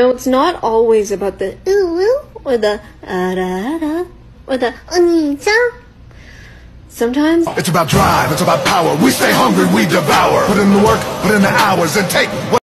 know, it's not always about the ooh or the ah da da or the anita. Sometimes It's about drive, it's about power. We stay hungry, we devour. Put in the work, put in the hours, and take what